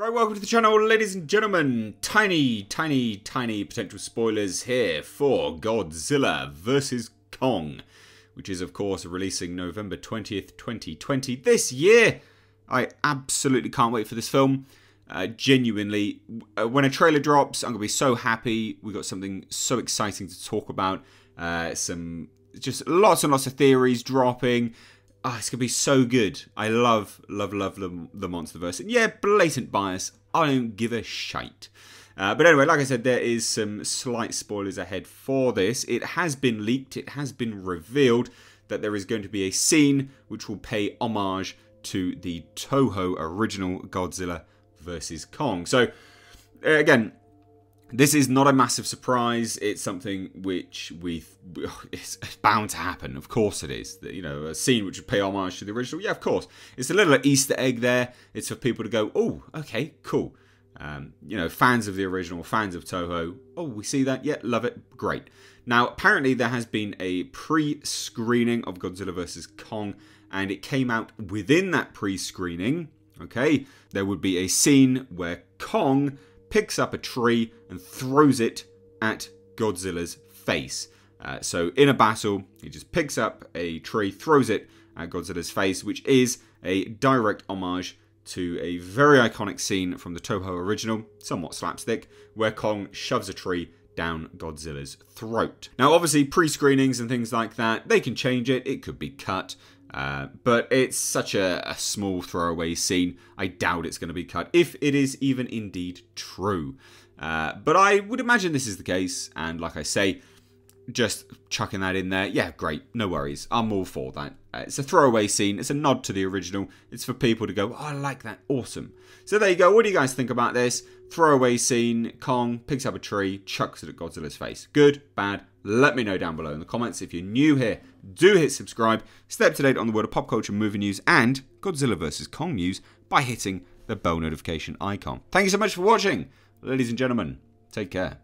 Right, welcome to the channel, ladies and gentlemen. Tiny, tiny, tiny potential spoilers here for Godzilla vs. Kong, which is, of course, releasing November 20th, 2020 this year. I absolutely can't wait for this film. Uh, genuinely, uh, when a trailer drops, I'm going to be so happy. We've got something so exciting to talk about. Uh, some just lots and lots of theories dropping oh, it's gonna be so good. I love, love, love the, the MonsterVerse. And yeah, blatant bias. I don't give a shite. Uh, but anyway, like I said, there is some slight spoilers ahead for this. It has been leaked. It has been revealed that there is going to be a scene which will pay homage to the Toho original Godzilla versus Kong. So again, this is not a massive surprise. It's something which we it's bound to happen. Of course it is. You know, a scene which would pay homage to the original. Yeah, of course. It's a little Easter egg there. It's for people to go, oh, okay, cool. Um, you know, fans of the original, fans of Toho. Oh, we see that. Yeah, love it. Great. Now, apparently, there has been a pre-screening of Godzilla vs Kong, and it came out within that pre-screening. Okay, there would be a scene where Kong picks up a tree and throws it at Godzilla's face. Uh, so in a battle, he just picks up a tree, throws it at Godzilla's face, which is a direct homage to a very iconic scene from the Toho original, somewhat slapstick, where Kong shoves a tree down Godzilla's throat. Now, obviously, pre screenings and things like that, they can change it, it could be cut. Uh, but it's such a, a, small throwaway scene. I doubt it's going to be cut, if it is even indeed true. Uh, but I would imagine this is the case, and like I say, just chucking that in there, yeah, great, no worries. I'm all for that. Uh, it's a throwaway scene, it's a nod to the original. It's for people to go, oh, I like that, awesome. So there you go. What do you guys think about this? Throwaway scene, Kong picks up a tree, chucks it at Godzilla's face. Good, bad, let me know down below in the comments. If you're new here, do hit subscribe. Stay up to date on the world of pop culture, movie news, and Godzilla vs. Kong news by hitting the bell notification icon. Thank you so much for watching. Ladies and gentlemen, take care.